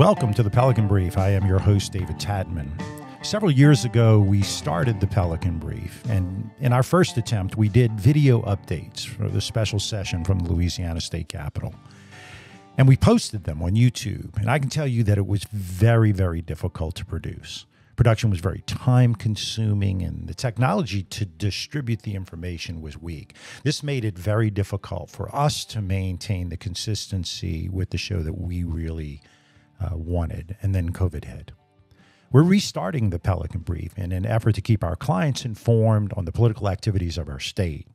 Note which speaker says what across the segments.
Speaker 1: Welcome to the Pelican Brief. I am your host, David Tatman. Several years ago, we started the Pelican Brief, and in our first attempt, we did video updates for the special session from the Louisiana State Capitol. And we posted them on YouTube. And I can tell you that it was very, very difficult to produce. Production was very time consuming, and the technology to distribute the information was weak. This made it very difficult for us to maintain the consistency with the show that we really uh, wanted. And then COVID hit. We're restarting the Pelican Brief in an effort to keep our clients informed on the political activities of our state.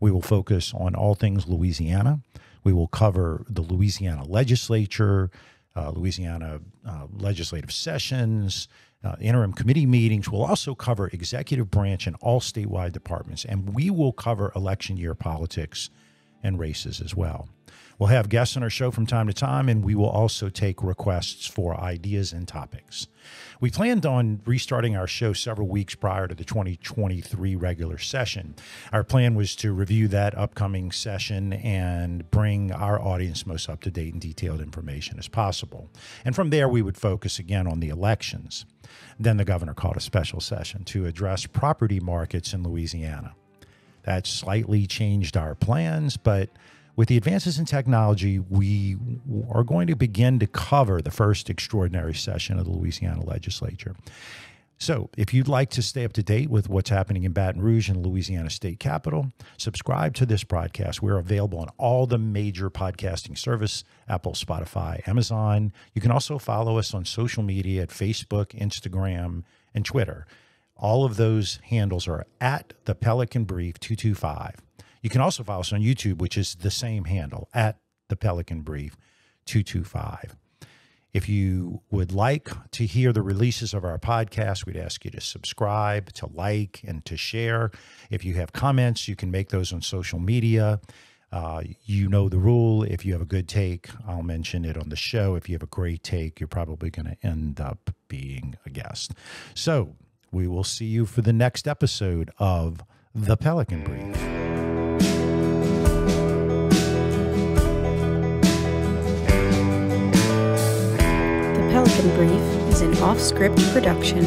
Speaker 1: We will focus on all things Louisiana. We will cover the Louisiana legislature, uh, Louisiana uh, legislative sessions, uh, interim committee meetings. We'll also cover executive branch and all statewide departments, and we will cover election year politics and races as well. We'll have guests on our show from time to time, and we will also take requests for ideas and topics. We planned on restarting our show several weeks prior to the 2023 regular session. Our plan was to review that upcoming session and bring our audience most up to date and detailed information as possible. And from there, we would focus again on the elections. Then the governor called a special session to address property markets in Louisiana. That slightly changed our plans, but with the advances in technology, we are going to begin to cover the first extraordinary session of the Louisiana legislature. So, if you'd like to stay up to date with what's happening in Baton Rouge and Louisiana State Capitol, subscribe to this broadcast. We're available on all the major podcasting service, Apple, Spotify, Amazon. You can also follow us on social media at Facebook, Instagram, and Twitter. All of those handles are at the Pelican Brief 225. You can also follow us on YouTube, which is the same handle at the Pelican Brief 225. If you would like to hear the releases of our podcast, we'd ask you to subscribe, to like, and to share. If you have comments, you can make those on social media. Uh, you know the rule. If you have a good take, I'll mention it on the show. If you have a great take, you're probably going to end up being a guest. So we will see you for the next episode of The Pelican Brief.
Speaker 2: The Pelican Brief is an off script production